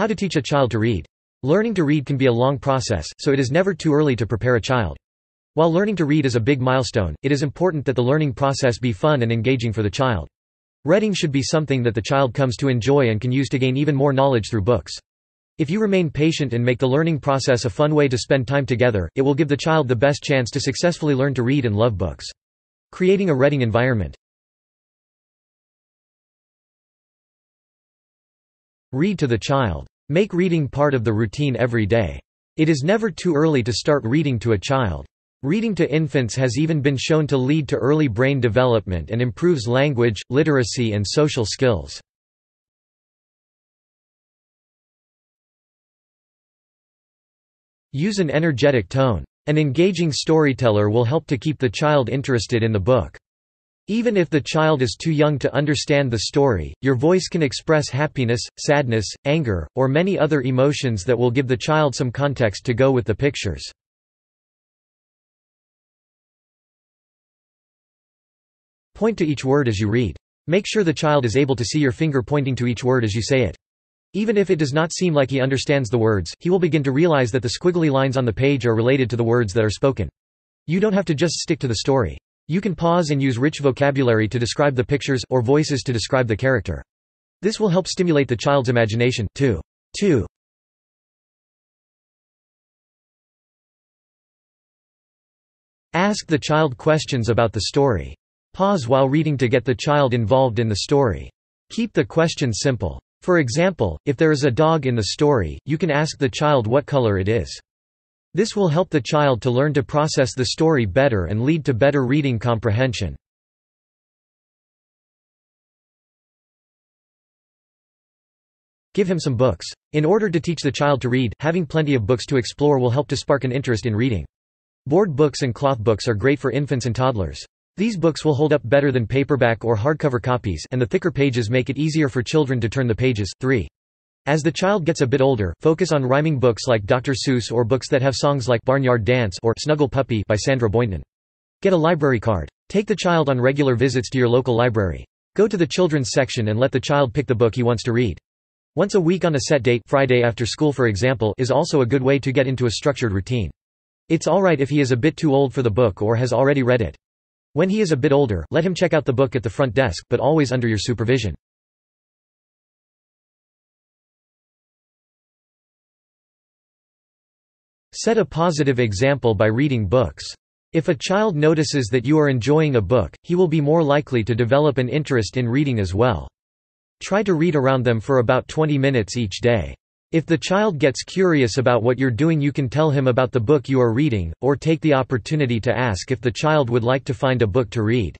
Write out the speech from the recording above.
How to teach a child to read. Learning to read can be a long process, so it is never too early to prepare a child. While learning to read is a big milestone, it is important that the learning process be fun and engaging for the child. Reading should be something that the child comes to enjoy and can use to gain even more knowledge through books. If you remain patient and make the learning process a fun way to spend time together, it will give the child the best chance to successfully learn to read and love books. Creating a reading environment. Read to the child. Make reading part of the routine every day. It is never too early to start reading to a child. Reading to infants has even been shown to lead to early brain development and improves language, literacy and social skills. Use an energetic tone. An engaging storyteller will help to keep the child interested in the book. Even if the child is too young to understand the story, your voice can express happiness, sadness, anger, or many other emotions that will give the child some context to go with the pictures. Point to each word as you read. Make sure the child is able to see your finger pointing to each word as you say it. Even if it does not seem like he understands the words, he will begin to realize that the squiggly lines on the page are related to the words that are spoken. You don't have to just stick to the story. You can pause and use rich vocabulary to describe the pictures or voices to describe the character. This will help stimulate the child's imagination, too. 2. Ask the child questions about the story. Pause while reading to get the child involved in the story. Keep the questions simple. For example, if there is a dog in the story, you can ask the child what color it is. This will help the child to learn to process the story better and lead to better reading comprehension. Give him some books. In order to teach the child to read, having plenty of books to explore will help to spark an interest in reading. Board books and cloth books are great for infants and toddlers. These books will hold up better than paperback or hardcover copies and the thicker pages make it easier for children to turn the pages. 3. As the child gets a bit older, focus on rhyming books like Dr. Seuss or books that have songs like Barnyard Dance or Snuggle Puppy by Sandra Boynton. Get a library card. Take the child on regular visits to your local library. Go to the children's section and let the child pick the book he wants to read. Once a week on a set date Friday after school for example is also a good way to get into a structured routine. It's alright if he is a bit too old for the book or has already read it. When he is a bit older, let him check out the book at the front desk, but always under your supervision. Set a positive example by reading books. If a child notices that you are enjoying a book, he will be more likely to develop an interest in reading as well. Try to read around them for about 20 minutes each day. If the child gets curious about what you're doing you can tell him about the book you are reading, or take the opportunity to ask if the child would like to find a book to read.